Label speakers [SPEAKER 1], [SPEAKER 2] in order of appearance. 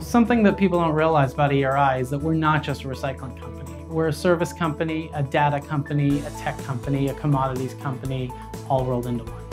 [SPEAKER 1] Something that people don't realize about ERI is that we're not just a recycling company. We're a service company, a data company, a tech company, a commodities company, all rolled into one.